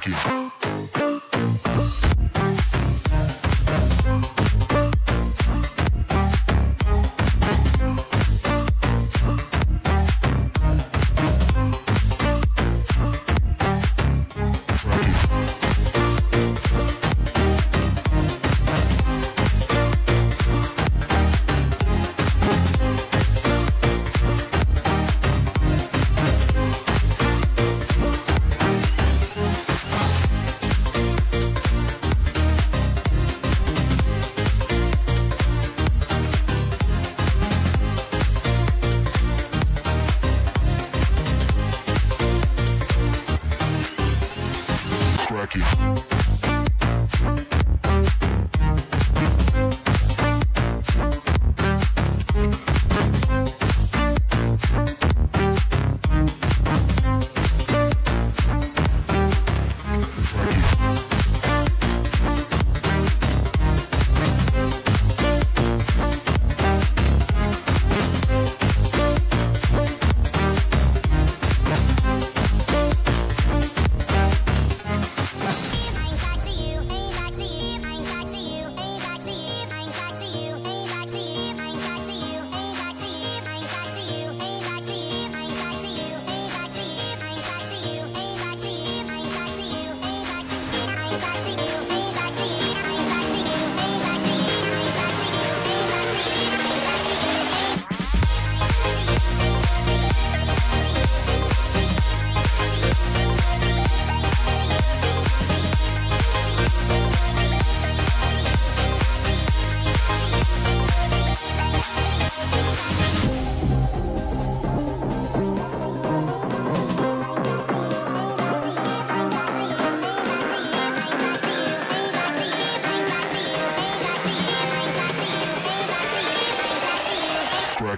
Cracky. aqui.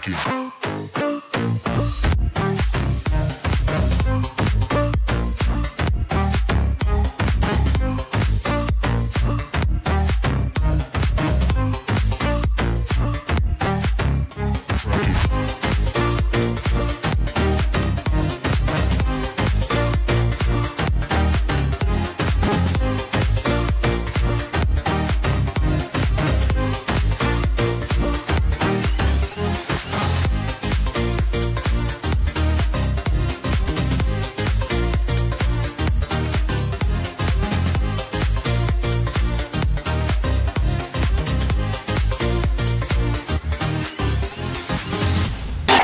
Cracky.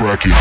Rocky.